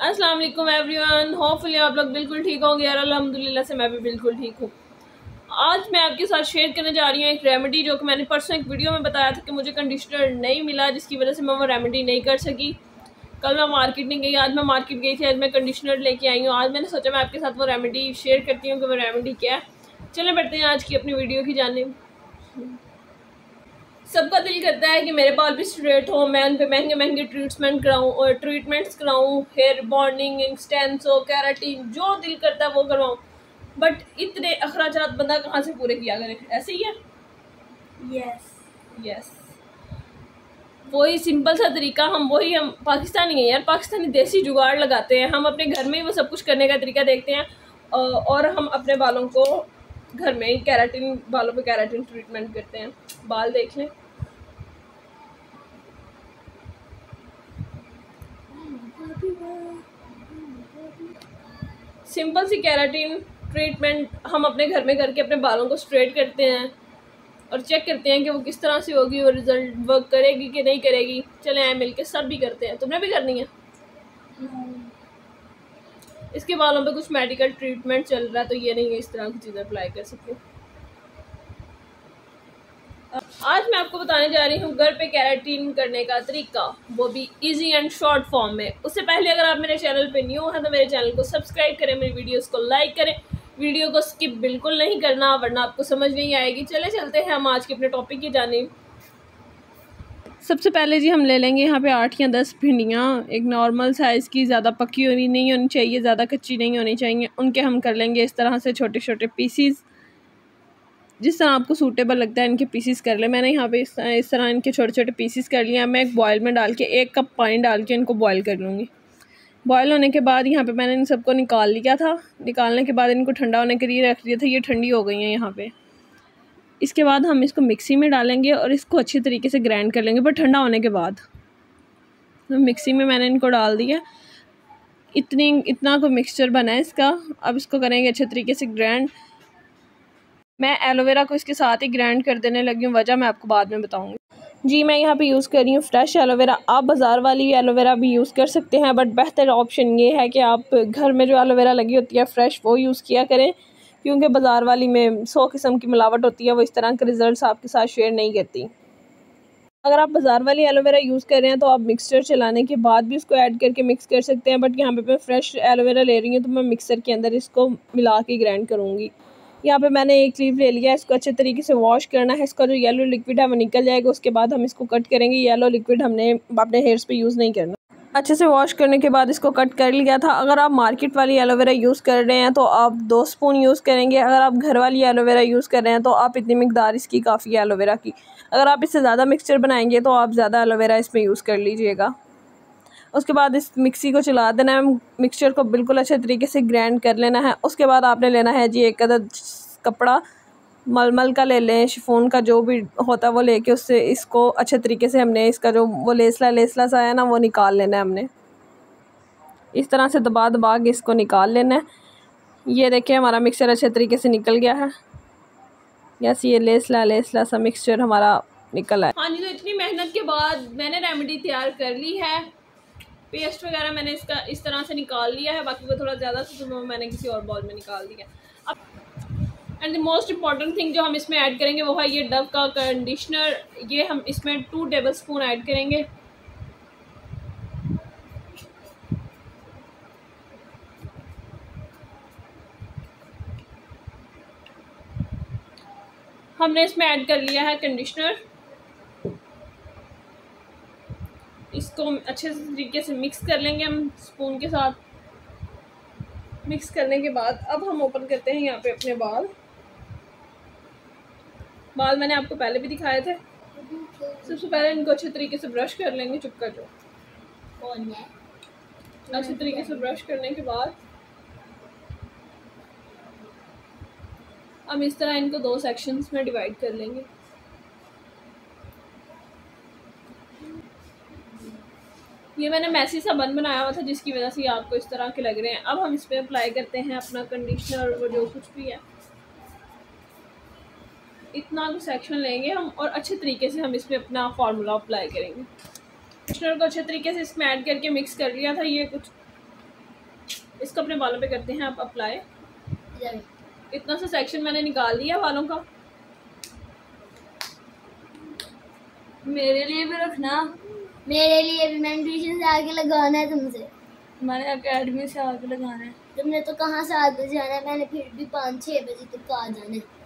अस्सलाम वालेकुम everyone. Hopefully आप लोग बिल्कुल ठीक होंगे यार अल्हम्दुलिल्लाह से मैं भी बिल्कुल ठीक हूँ। आज मैं आपके साथ शेयर करने जा रही हूँ एक रेमेडी जो कि मैंने परसों एक वीडियो में बताया था कि मुझे कंडीशनर नहीं मिला, जिसकी वजह से मैं वो रेमेडी नहीं कर सकी। कल मैं मार्केट नहीं गई, आज मैं मार्केट गई थी, आज मैं कंडीशनर लेके आई हूँ। आज मैंने सोचा मैं आपके साथ वो रेमेडी शेयर करती हूँ कि वो रेमेडी क्या है। चले बढ़ते हैं आज की अपनी वीडियो की जाने सबका दिल करता है कि मेरे बाल भी स्ट्रेट हो मैं उन पर महँगे महँगे ट्रीटमेंट कराऊँ और ट्रीटमेंट्स कराऊँ हेयर बॉन्डिंग स्टेंसो कैराटीन जो दिल करता है वो करवाऊँ। बट इतने अखराज बंदा कहाँ से पूरे किया करे? ऐसे ही है? यस यस वही सिंपल सा तरीका हम वही हम पाकिस्तानी हैं यार पाकिस्तानी देसी जुगाड़ लगाते हैं। हम अपने घर में ही वो सब कुछ करने का तरीका देखते हैं और हम अपने बालों को घर में ही कैराटिन बालों पे कैराटिन ट्रीटमेंट करते हैं। बाल देख लें। सिंपल सी कैराटिन ट्रीटमेंट हम अपने घर में करके अपने बालों को स्ट्रेट करते हैं और चेक करते हैं कि वो किस तरह से होगी, वो रिज़ल्ट वर्क करेगी कि नहीं करेगी। चले आए मिलके, सब भी करते हैं। तुमने भी करनी है? इसके बालों पे कुछ मेडिकल ट्रीटमेंट चल रहा है तो ये नहीं है इस तरह की चीज़ें अप्लाई कर सकते आज मैं आपको बताने जा रही हूँ घर पे कैराटीन करने का तरीका। वो भी इजी एंड शॉर्ट फॉर्म में। उससे पहले अगर आप मेरे चैनल पे न्यू हैं तो मेरे चैनल को सब्सक्राइब करें, मेरी वीडियोस को लाइक करें। वीडियो को स्किप बिल्कुल नहीं करना, वरना आपको समझ नहीं आएगी। चले, चलते हैं हम आज के अपने टॉपिक की जाने सबसे पहले जी हम ले लेंगे यहाँ पे आठ या दस भिंडियाँ। एक नॉर्मल साइज़ की, ज़्यादा पक्की होनी नहीं होनी चाहिए, ज़्यादा कच्ची नहीं होनी चाहिए। उनके हम कर लेंगे इस तरह से छोटे छोटे पीसीस जिस तरह आपको सूटेबल लगता है, इनके पीसीस कर ले। मैंने यहाँ पे इस तरह इस तरह इनके छोटे छोटे पीसीस कर लिया मैं एक बॉयल में डाल के एक कप पानी डाल के इनको बॉयल कर लूँगी। बॉयल होने के बाद यहाँ पे मैंने इन सबको निकाल लिया था। निकालने के बाद इनको ठंडा होने के लिए रख दिया था। ये ठंडी हो गई हैं यहाँ पे। इसके बाद हम इसको मिक्सी में डालेंगे और इसको अच्छी तरीके से ग्राइंड कर लेंगे, पर ठंडा होने के बाद। तो मिक्सी में मैंने इनको डाल दिया। इतनी, इतना को मिक्सचर बना है इसका। अब इसको करेंगे अच्छे तरीके से ग्राइंड। मैं एलोवेरा को इसके साथ ही ग्राइंड कर देने लगी हूँ, वजह मैं आपको बाद में बताऊँगी। जी, मैं यहाँ पे यूज़ कर रही हूँ फ्रेश एलोवेरा आप बाज़ार वाली एलोवेरा भी यूज़ कर सकते हैं बट बेहतर ऑप्शन ये है कि आप घर में जो एलोवेरा लगी होती है फ्रेश वो यूज़ किया करें। क्योंकि बाज़ार वाली में सौ किस्म की मिलावट होती है, वो इस तरह के रिज़ल्ट आपके साथ शेयर नहीं करती। अगर आप बाज़ार वाली एलोवेरा यूज़ कर रहे हैं तो आप मिक्सचर चलाने के बाद भी उसको ऐड करके मिक्स कर सकते हैं बट यहाँ पे मैं फ्रेश एलोवेरा ले रही हूँ तो मैं मिक्सर के अंदर इसको मिला के ग्राइंड करूँगी। यहाँ पे मैंने एक लीव ले लिया इसको अच्छे तरीके से वॉश करना है, इसका जो येलो लिक्विड है, वो निकल जाएगा, उसके बाद हम इसको कट करेंगे। येलो लिक्विड हमने, अपने हेयर्स पे यूज़ नहीं करना। अच्छे से वॉश करने के बाद इसको कट कर लिया था। अगर आप मार्केट वाली एलोवेरा यूज़ कर रहे हैं तो आप दो स्पून यूज़ करेंगे। अगर आप घर वाली एलोवेरा यूज़ कर रहे हैं तो आप इतनी मकदार इसकी काफ़ी है एलोवेरा की। अगर आप इससे ज़्यादा मिक्सचर बनाएँगे तो आप ज़्यादा एलोवेरा इसमें यूज़ कर लीजिएगा। उसके बाद इस मिक्सी को चला देना है। मिक्सचर को बिल्कुल अच्छे तरीके से ग्राइंड कर लेना है। उसके बाद आपने लेना है जी एक अदद कपड़ा। मलमल का ले लें, शिफोन का जो भी होता है वो लेके उससे इसको अच्छे तरीके से हमने इसका जो वो लेसला लेसला सा है ना, वो निकाल लेना है हमने। इस तरह से दबा दबा के इसको निकाल लेना है। ये देखिए, हमारा मिक्सचर अच्छे तरीके से निकल गया है। यस, ये लेसला लेसला सा मिक्सचर हमारा निकल है। हाँ जी तो इतनी मेहनत के बाद मैंने रेमेडी तैयार कर ली है। पेस्ट वगैरह मैंने इसका इस तरह से निकाल लिया है। बाकी वो थोड़ा ज़्यादा तो मैंने किसी और बॉल में निकाल दिया। अब and the most important thing जो हम इसमें ऐड करेंगे वो है ये डव का कंडीशनर ये हम इसमें टू टेबल स्पून ऐड करेंगे। हमने इसमें ऐड कर लिया है कंडीशनर इसको अच्छे से तरीके से मिक्स कर लेंगे हम स्पून के साथ। मिक्स करने के बाद अब हम ओपन करते हैं यहाँ पे अपने बाल। बाल मैंने आपको पहले भी दिखाए थे। सबसे पहले इनको अच्छे तरीके से ब्रश कर लेंगे चुपका जो अच्छे तरीके से ब्रश करने के बाद हम इस तरह इनको दो सेक्शंस में डिवाइड कर लेंगे। ये मैंने मैसी सा बन बनाया हुआ था जिसकी वजह से ये आपको इस तरह के लग रहे हैं। अब हम इस पर अप्लाई करते हैं अपना कंडीशनर वो जो कुछ भी है। इतना कुछ सेक्शन लेंगे हम और अच्छे तरीके से हम इसमें अपना फार्मूला अप्लाई करेंगे। कंडीशनर को अच्छे तरीके से इसमें ऐड करके मिक्स कर लिया था ये कुछ इसको अपने बालों पे करते हैं आप अप्लाई इतना सा सेक्शन मैंने निकाल लिया बालों का। मेरे लिए भी रखना। मेरे लिए भी मैंने ट्यूशन से आके लगाना है तुमसे। हमारे अकेडमी से आके लगाना है। तुमने तो कहाँ से आठ बजे जाना है? मैंने फिर भी पाँच छः बजे तक आ जाना है?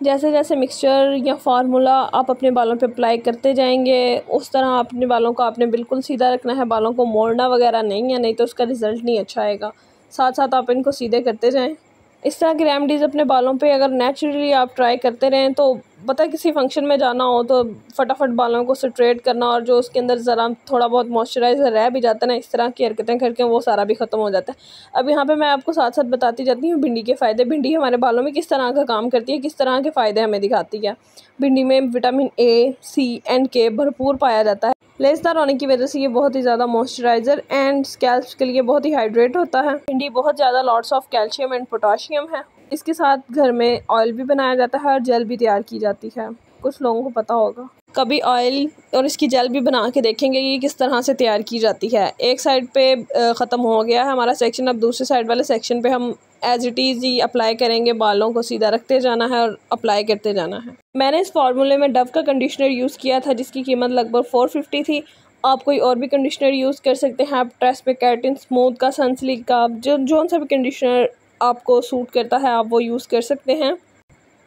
जैसे जैसे मिक्सचर या फार्मूला आप अपने बालों पे अप्लाई करते जाएँगे, उस तरह अपने बालों को आपने बिल्कुल सीधा रखना है। बालों को मोड़ना वगैरह नहीं है, नहीं तो उसका रिज़ल्ट नहीं अच्छा आएगा। साथ साथ आप इनको सीधे करते जाएँ। इस तरह की रेमडीज़ अपने बालों पे अगर नेचुरली आप ट्राई करते रहें तो पता है किसी फ़ंक्शन में जाना हो तो फटाफट बालों को स्ट्रेट करना और जो उसके अंदर ज़रा थोड़ा बहुत मॉइस्चराइज़र रह भी जाता है ना, इस तरह की हरकतें करके वो सारा भी ख़त्म हो जाता है। अब यहाँ पे मैं आपको साथ साथ बताती जाती हूँ भिंडी के फ़ायदे। भिंडी हमारे बालों में किस तरह का काम करती है, किस तरह के फ़ायदे हमें दिखाती है। भिंडी में विटामिन ए सी एंड के भरपूर पाया जाता है। लेसदार होने की वजह से ये बहुत ही ज़्यादा मॉइस्चराइज़र एंड स्कैल्प के लिए बहुत ही हाइड्रेट होता है। भिंडी बहुत ज़्यादा lots of calcium and potassium है। इसके साथ घर में ऑयल भी बनाया जाता है और जेल भी तैयार की जाती है। कुछ लोगों को पता होगा। कभी ऑयल और इसकी जेल भी बना के देखेंगे ये किस तरह से तैयार की जाती है। एक साइड पे ख़त्म हो गया है हमारा सेक्शन अब दूसरे साइड वाले सेक्शन पे हम एज इट इज़ ही अप्लाई करेंगे। बालों को सीधा रखते जाना है और अप्लाई करते जाना है। मैंने इस फार्मूले में डव का कंडीशनर यूज़ किया था, जिसकी कीमत लगभग फ़ोर फिफ्टी थी। आप कोई और भी कंडीशनर यूज़ कर सकते हैं। आप ट्रेस पे कैटिन स्मूथ का सनसिल्क का, जो जो सा भी कंडीशनर आपको सूट करता है, आप वो यूज़ कर सकते हैं।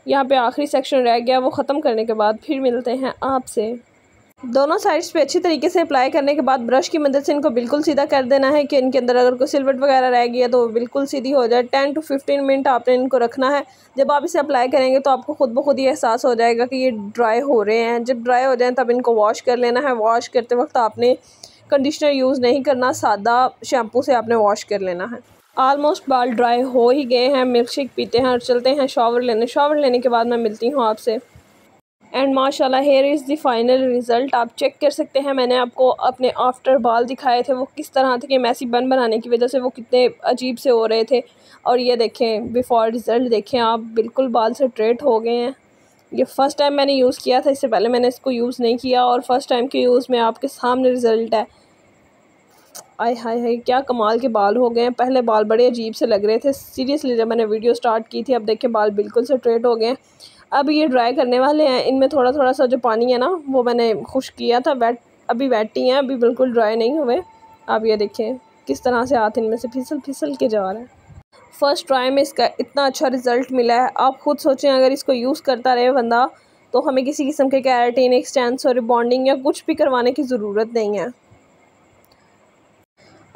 यहाँ पे आखिरी सेक्शन रह गया, वो ख़त्म करने के बाद फिर मिलते हैं आपसे। दोनों साइड्स पे अच्छी तरीके से अप्लाई करने के बाद ब्रश की मदद से इनको बिल्कुल सीधा कर देना है कि इनके अंदर अगर कोई सिलवट वगैरह रह है तो वो बिल्कुल सीधी हो जाए। टेन टू फिफ्टीन मिनट आपने इनको रखना है। जब आप इसे अप्लाई करेंगे तो आपको खुद ब खुद ये एहसास हो जाएगा कि ये ड्राई हो रहे हैं। जब ड्राई हो जाए तब इनको वॉश कर लेना है। वॉश करते वक्त आपने कंडीशनर यूज़ नहीं करना, सादा शैम्पू से आपने वॉश कर लेना है। आलमोस्ट बाल ड्राई हो ही गए हैं मिल्क शेक पीते हैं और चलते हैं शॉवर लेने। शॉवर लेने के बाद मैं मिलती हूँ आपसे। एंड माशाल्लाह here is the final result आप चेक कर सकते हैं, मैंने आपको अपने आफ्टर बाल दिखाए थे। वो किस तरह थे कि मैसी बन बनाने की वजह से वो कितने अजीब से हो रहे थे। और ये देखें बिफ़ोर रिज़ल्ट देखें आप, बिल्कुल बाल से ट्रेट हो गए हैं। ये फ़र्स्ट टाइम मैंने यूज़ किया था, इससे पहले मैंने इसको यूज़ नहीं किया। और फ़र्स्ट टाइम के यूज़ में आपके सामने रिज़ल्ट है। आय हाय हाय, क्या कमाल के बाल हो गए हैं। पहले बाल बड़े अजीब से लग रहे थे। सीरियसली जब मैंने वीडियो स्टार्ट की थी, अब देखें, बाल बिल्कुल से स्ट्रेट हो गए हैं। अब ये ड्राई करने वाले हैं। इनमें थोड़ा थोड़ा सा जो पानी है ना, वो मैंने खुश किया था। वेट अभी वेट ही हैं अभी बिल्कुल ड्राई नहीं हुए। आप ये देखें, किस तरह से हाथ इनमें से फिसल फिसल के जा रहे हैं। फ़र्स्ट ट्राई में इसका इतना अच्छा रिज़ल्ट मिला है। आप खुद सोचें, अगर इसको यूज़ करता रहे बंदा तो हमें किसी किस्म के कैरेटीन एक्सटेंस और रिबॉन्डिंग या कुछ भी करवाने की ज़रूरत नहीं है।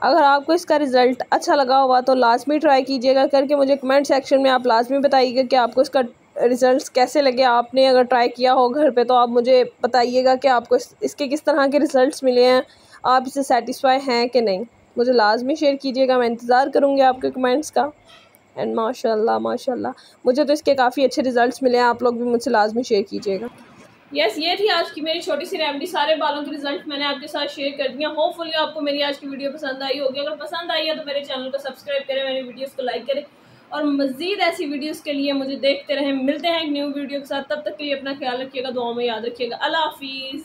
अगर आपको इसका रिज़ल्ट अच्छा लगा हुआ तो लाजमी ट्राई कीजिएगा करके मुझे कमेंट सेक्शन में आप लाजमी बताइएगा कि आपको इसका रिज़ल्ट कैसे लगे। आपने अगर ट्राई किया हो घर पे तो आप मुझे बताइएगा कि आपको इस, इसके किस तरह के रिज़ल्ट मिले हैं आप इससे सेटिस्फाई हैं कि नहीं। मुझे लाजमी शेयर कीजिएगा मैं इंतज़ार करूँगी आपके कमेंट्स का। एंड माशाल्लाह माशाल्लाह। मुझे तो इसके काफ़ी अच्छे रिज़ल्ट मिले हैं आप लोग भी मुझसे लाजमी शेयर कीजिएगा। यस ये थी आज की मेरी छोटी सी रेमडी सारे बालों के रिज़ल्ट मैंने आपके साथ शेयर कर दिया होपफुली आपको मेरी आज की वीडियो पसंद आई होगी। अगर पसंद आई है तो मेरे चैनल को सब्सक्राइब करें, मेरी वीडियोस को लाइक करें। और मज़ीद ऐसी वीडियोस के लिए मुझे देखते रहें। मिलते हैं एक न्यू वीडियो के साथ। तब तक के लिए अपना ख्याल रखिएगा दुआ में याद रखिएगा। अल्लाह हाफिज़।